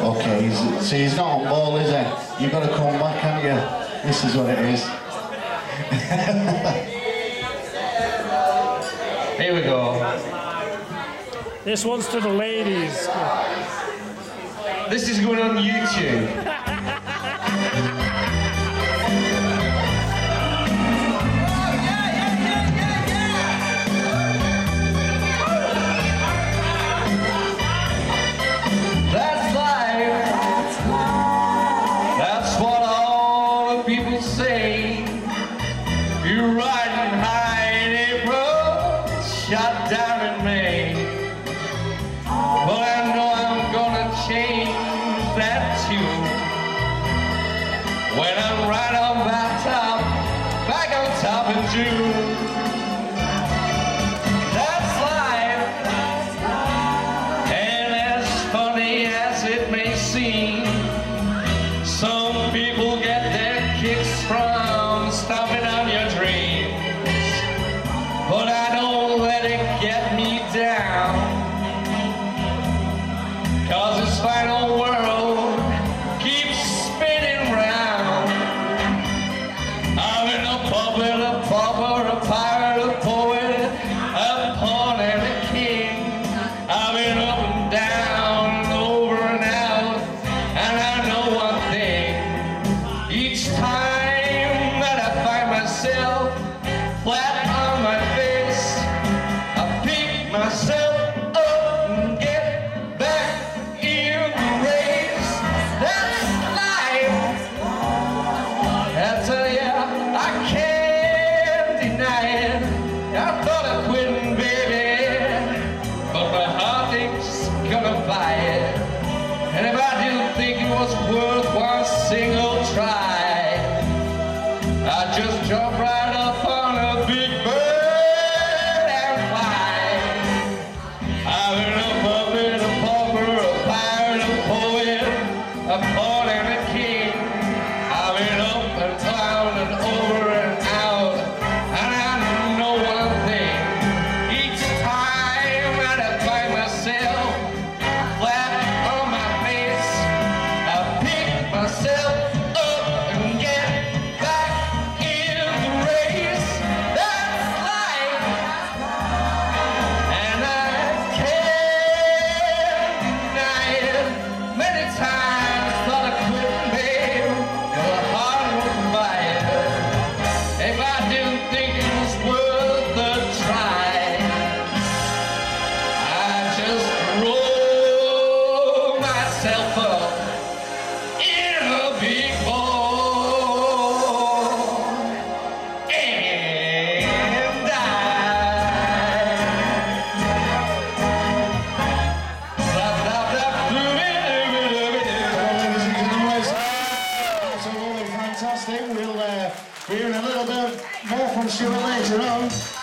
Okay, he's, see, he's not on ball, is he? You've got to come back, haven't you? This is what it is. Here we go. This one's to the ladies. This is going on YouTube. Shot down in May. But I know I'm gonna change that tune. When I'm right on back top, back on top in June. Get me down. Was worth one single try, I'd just jump right up on a big bird and fly. I've been a puppet, a pauper, a pirate, a poet, a pawn myself up in a big ball and die. That's absolutely fantastic. We'll uh, hearing a little bit more from Stuart later on.